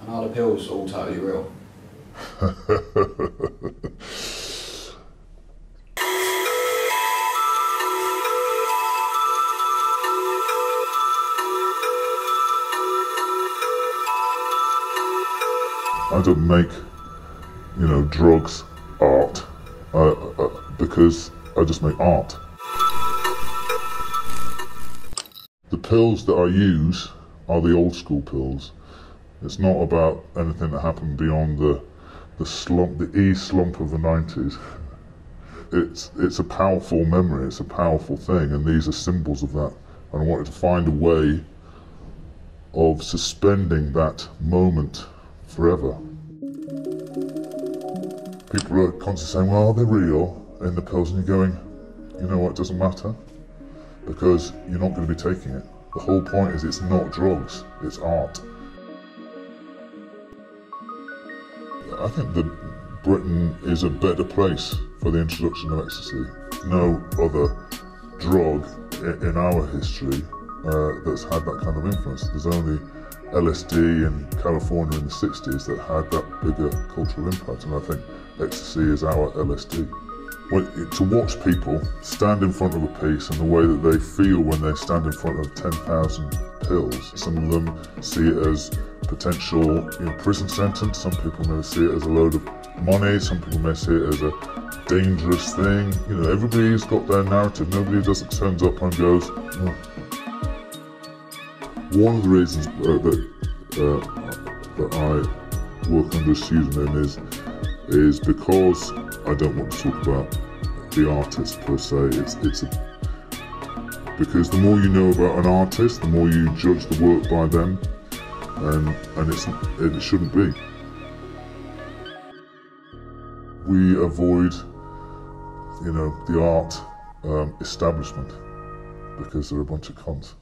And are the pills all totally real? I don't make, you know, drugs art uh, uh, because I just make art. The pills that I use are the old school pills. It's not about anything that happened beyond the the slump, the E slump of the 90s. It's it's a powerful memory. It's a powerful thing, and these are symbols of that. And I wanted to find a way of suspending that moment forever. People are constantly saying, well, are they real in the pills? And you're going, you know what, it doesn't matter because you're not going to be taking it. The whole point is it's not drugs, it's art. I think that Britain is a better place for the introduction of ecstasy. No other drug in our history uh, that's had that kind of influence. There's only LSD in California in the 60s that had that bigger cultural impact, and I think ecstasy is our LSD. To watch people stand in front of a piece and the way that they feel when they stand in front of 10,000 pills, some of them see it as potential prison sentence, some people may see it as a load of money, some people may see it as a dangerous thing. You know, everybody's got their narrative. Nobody just turns up and goes, oh, one of the reasons uh, that uh, that I work under a pseudonym is is because I don't want to talk about the artist per se. It's it's a, because the more you know about an artist, the more you judge the work by them, and and it's it shouldn't be. We avoid, you know, the art um, establishment because they're a bunch of cons.